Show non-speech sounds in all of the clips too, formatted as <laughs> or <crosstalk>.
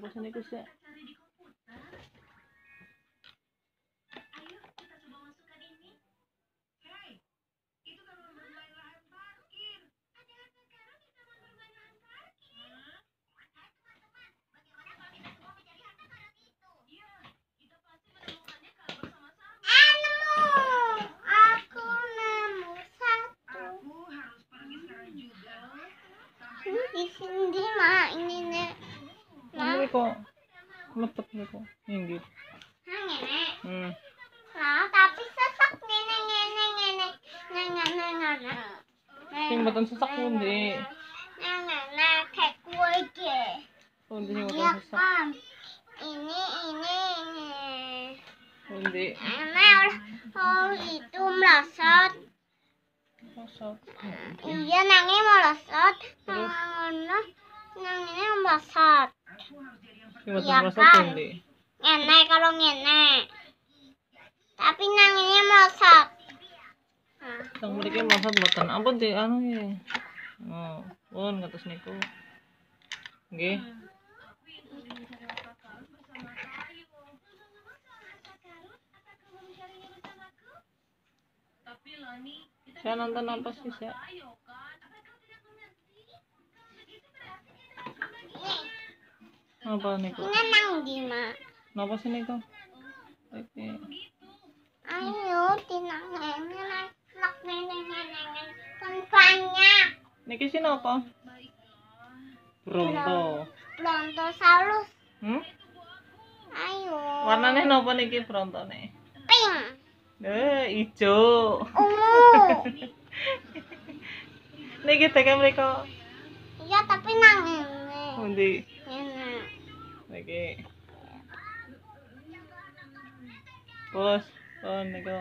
Apa sih niku sih? Di sini mak ini nek. Niku? Lepet niku. Inggit. Nah, nenek. Hmm. Nah, tapi sesak ngene ngene ngene. Ngene ngene ngene. Sing mboten sesak pundi? Ngene ngene kayak kue iki. Sing Iya mboten sesak? Ini ini ini. Pundi? Nenek oh itu melosot. Mosok. Iya nangi melosot. Terus? Ngono. Nang ini melosot. Iya, merasa kan? pundi? Ngene kalau ngene. Tapi nang ini. Nah. Sang mriki mosok mboten. Ampun di anu ya. Oh, pun ngatus niku. Nggih. Saya nonton apa sih, saya? Apa niku? Ini nang di mak. Napa sih niku? Oke. Ayo tinang ngene nang lak ngene ngene. Kan banyak. Niki sih napa? Bronto. Brontosaurus. Hmm? Ayo. Warnane napa niki brontone? pink. Eh, ijo. Ungu. <laughs> Niki tekan mriko. Iya tapi nang ngene. Pundi? lagi. Bos, oh nego.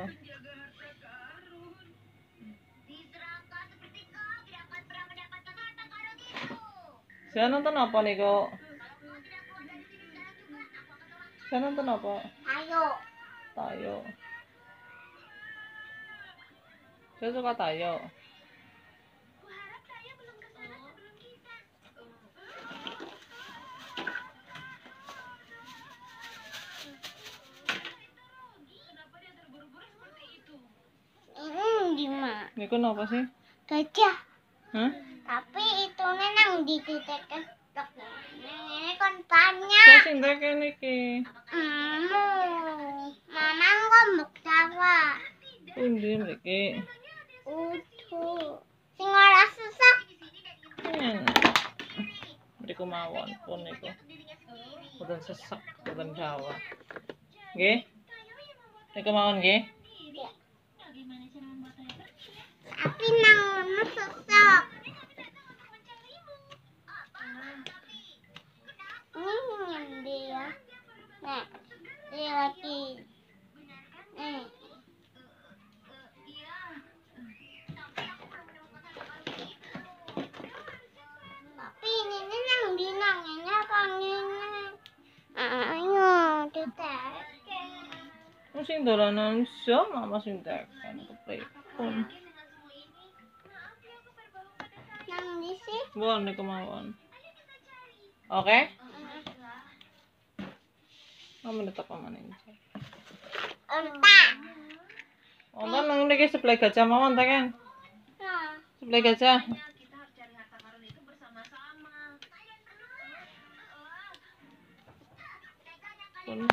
Saya nonton apa nego? Saya nonton apa? Tayo. Tayo. Saya suka tayo. Niku napa sih? Gajah. Hah? Tapi itu nang di titik ketok. Ini kan banyak. sing teke niki. Emu. Mama ngomong tawa. Pundi mriki? Utuh. Sing ora sesak. Hmm. Mriku mawon pun niku. Boten sesak, boten Jawa. Nggih. Niku mawon nggih. Tapi nang sesak. Ini ngendi ya? Nek, ini lagi. Nih. Tapi ini nang di nang ini ini? Ayo. Wong sing dolanan iso mama sing tekan kepripun. Nang niku mawon. Oke. Mama tetap aman ini. Entah. Oh, nang niki sebelah gajah mawon ta kan? Sebelah gajah. Pun